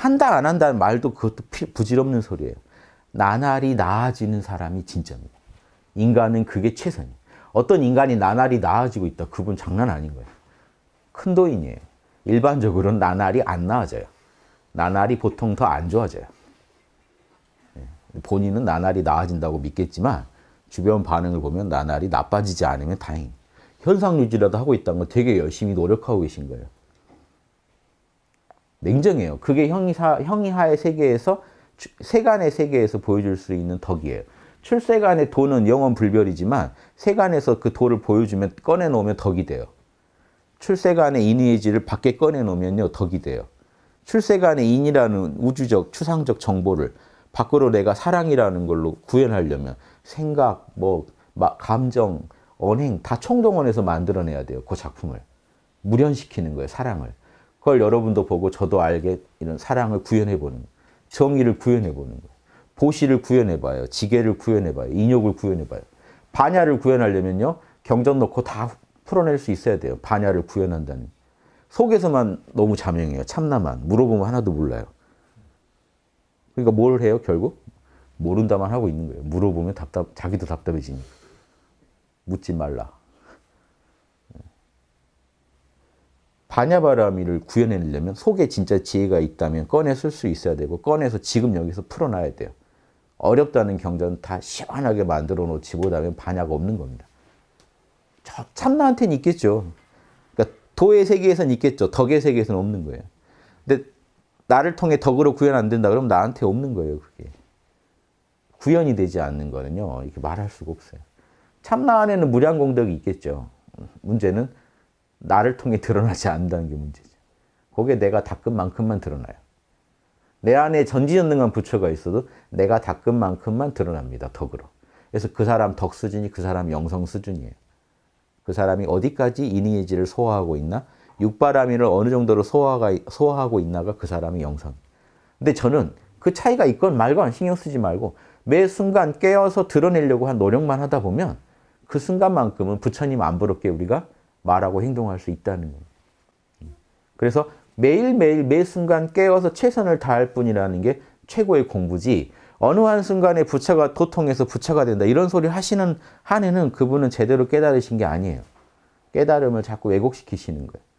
한다 안 한다는 말도 그것도 부질없는 소리예요. 나날이 나아지는 사람이 진짜입니다. 인간은 그게 최선이에요. 어떤 인간이 나날이 나아지고 있다. 그분 장난 아닌 거예요. 큰 도인이에요. 일반적으로는 나날이 안 나아져요. 나날이 보통 더 안 좋아져요. 예. 본인은 나날이 나아진다고 믿겠지만 주변 반응을 보면 나날이 나빠지지 않으면 다행. 현상 유지라도 하고 있다는 건 되게 열심히 노력하고 계신 거예요. 냉정해요. 그게 형이사, 형이하의 세계에서 세간의 세계에서 보여줄 수 있는 덕이에요. 출세간의 도는 영원 불별이지만 세간에서 그 도를 보여주면 꺼내놓으면 덕이 돼요. 출세간의 인의의지를 밖에 꺼내놓으면요 덕이 돼요. 출세간의 인이라는 우주적 추상적 정보를 밖으로 내가 사랑이라는 걸로 구현하려면 생각, 뭐 감정, 언행 다 총동원해서 만들어내야 돼요. 그 작품을 무련시키는 거예요. 사랑을. 그걸 여러분도 보고 저도 알게 이런 사랑을 구현해 보는 거예요. 정의를 구현해 보는 거예요. 보시를 구현해 봐요. 지게를 구현해 봐요. 인욕을 구현해 봐요. 반야를 구현하려면요. 경전 넣고 다 풀어낼 수 있어야 돼요. 반야를 구현한다는. 속에서만 너무 자명해요. 참나만. 물어보면 하나도 몰라요. 그러니까 뭘 해요, 결국? 모른다만 하고 있는 거예요. 물어보면 답답, 자기도 답답해지니까. 묻지 말라. 반야바라미를 구현해내려면 속에 진짜 지혜가 있다면 꺼내 쓸 수 있어야 되고 꺼내서 지금 여기서 풀어놔야 돼요. 어렵다는 경전 다 시원하게 만들어 놓지 못하면 반야가 없는 겁니다. 저 참나한테는 있겠죠. 그러니까 도의 세계에서는 있겠죠. 덕의 세계에서는 없는 거예요. 근데 나를 통해 덕으로 구현 안 된다 그러면 나한테 없는 거예요. 그게. 구현이 되지 않는 거는요. 이렇게 말할 수가 없어요. 참나 안에는 무량공덕이 있겠죠. 문제는 나를 통해 드러나지 않는다는 게 문제죠. 거기에 내가 닦은 만큼만 드러나요. 내 안에 전지전능한 부처가 있어도 내가 닦은 만큼만 드러납니다. 덕으로. 그래서 그 사람 덕 수준이 그 사람 영성 수준이에요. 그 사람이 어디까지 인의의지를 소화하고 있나? 육바라밀을 어느 정도로 소화가, 소화하고 있나가 그 사람의 영성. 근데 저는 그 차이가 있건 말건 신경 쓰지 말고 매 순간 깨어서 드러내려고 한 노력만 하다 보면 그 순간만큼은 부처님 안 부럽게 우리가 말하고 행동할 수 있다는 거예요. 그래서 매일매일 매 순간 깨어서 최선을 다할 뿐이라는 게 최고의 공부지 어느 한 순간에 부처가 도통해서 부처가 된다 이런 소리 하시는 한에는 그분은 제대로 깨달으신 게 아니에요. 깨달음을 자꾸 왜곡시키시는 거예요.